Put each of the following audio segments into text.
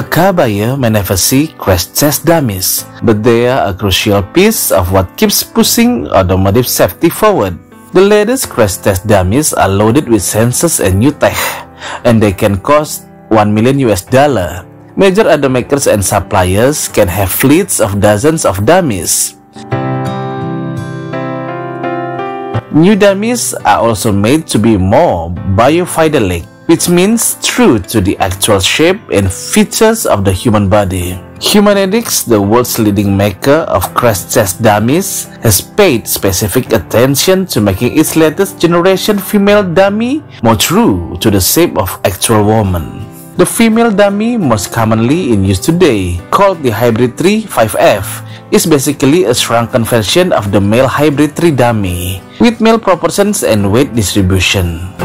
A never see crash test dummies, but they are a crucial piece of what keeps pushing automotive safety forward. The latest crash test dummies are loaded with sensors and new tech, and they can cost 1 million US dollar. Major automakers and suppliers can have fleets of dozens of dummies. New dummies are also made to be more biofidelic, which means true to the actual shape and features of the human body. Humanetics, the world's leading maker of crash test dummies, has paid specific attention to making its latest generation female dummy more true to the shape of actual woman. The female dummy most commonly in use today, called the Hybrid 3 5F, is basically a shrunken version of the male Hybrid 3 dummy, with male proportions and weight distribution.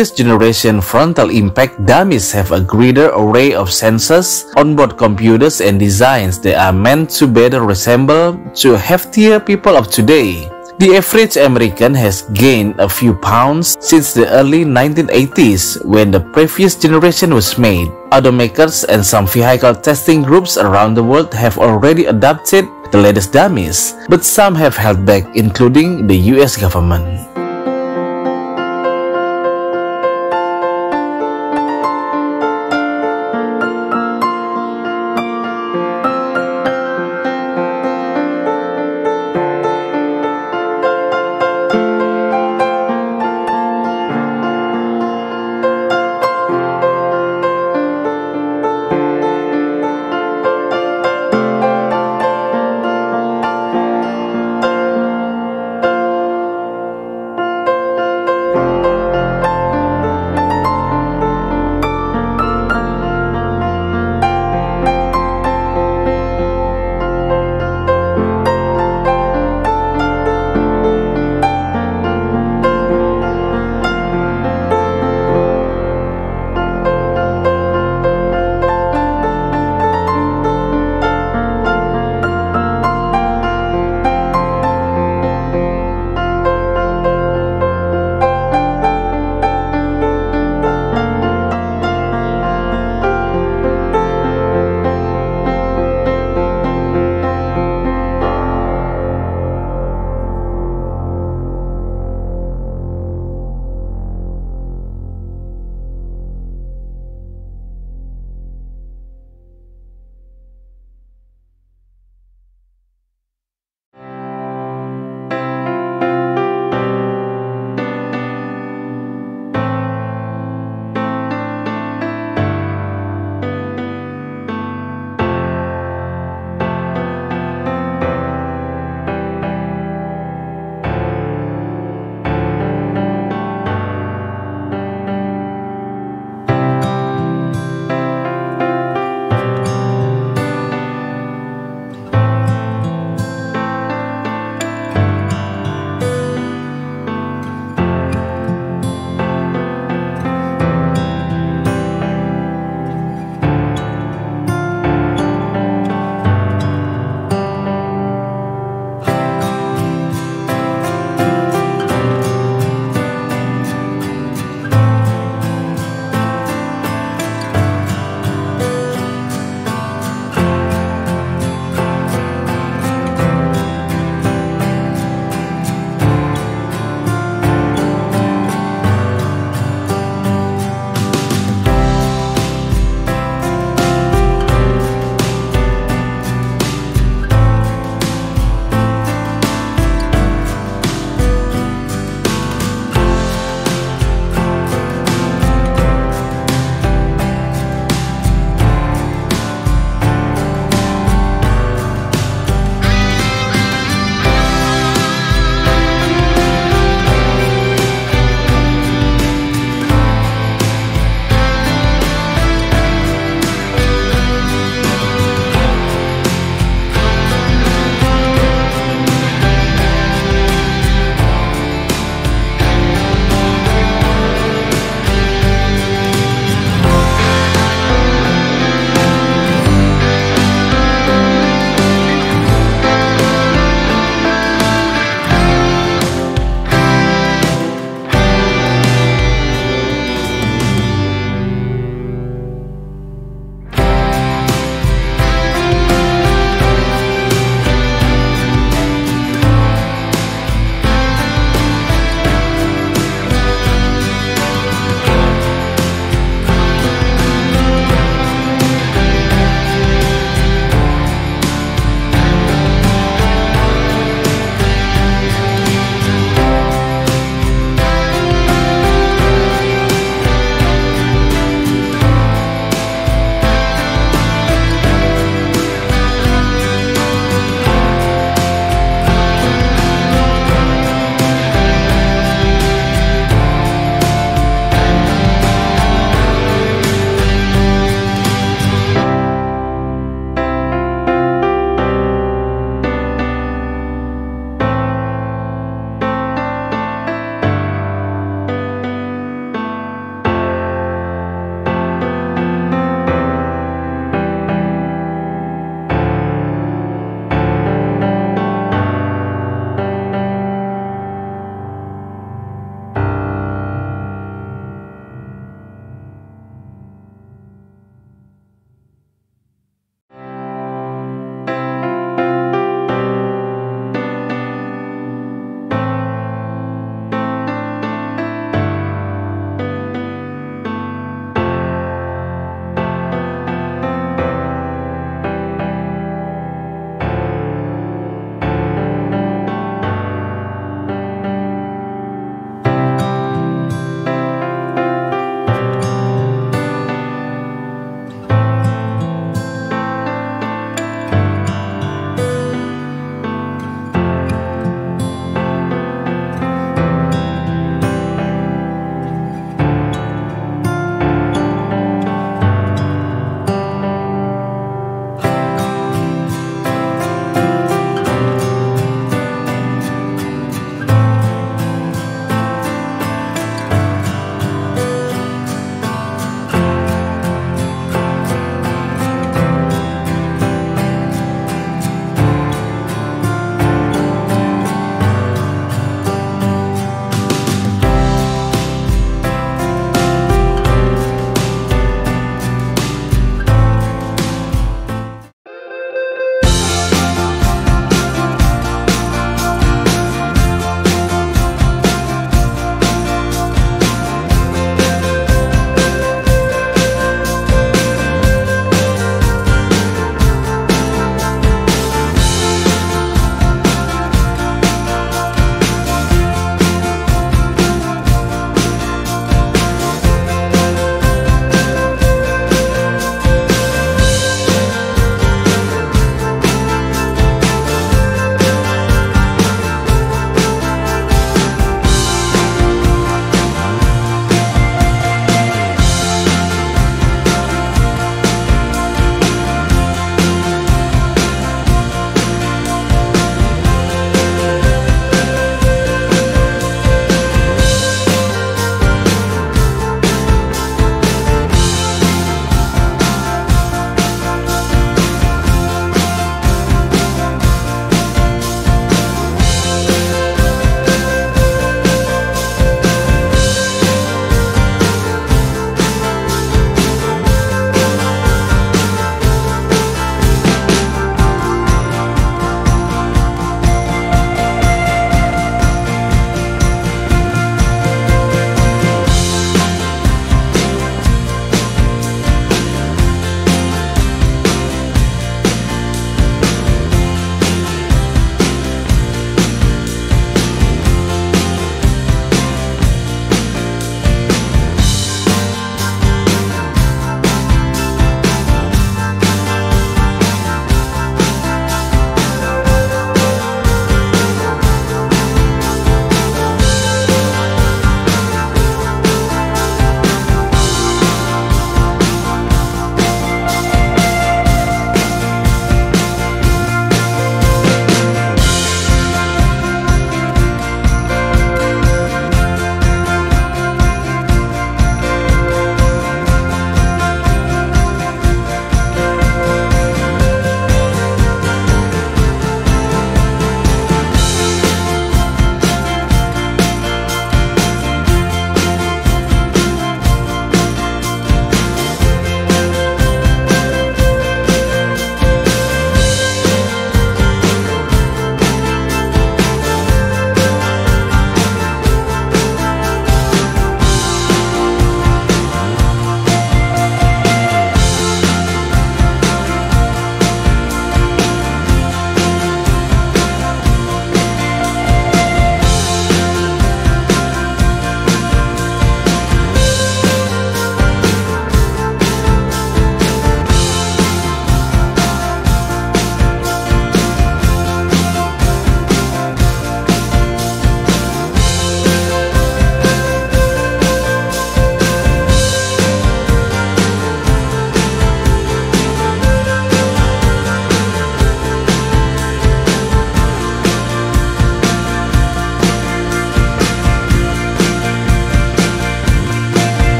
Latest generation frontal impact dummies have a greater array of sensors, onboard computers and designs that are meant to better resemble to heftier people of today. The average American has gained a few pounds since the early 1980s when the previous generation was made. Automakers and some vehicle testing groups around the world have already adopted the latest dummies, but some have held back including the US government.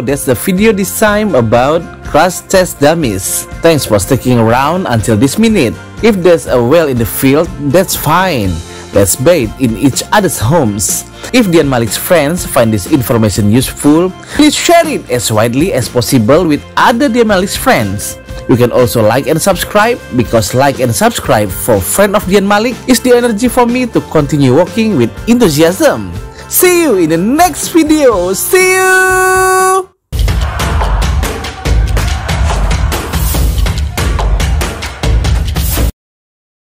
That's the video this time about crash test dummies. Thanks for sticking around until this minute. If there's a well in the field, that's fine. Let's bathe in each other's homes. If Dhian Malik's friends find this information useful, please share it as widely as possible with other Dhian Malik's friends. You can also like and subscribe because like and subscribe for friend of Dhian Malik is the energy for me to continue working with enthusiasm. See you in the next video. See you!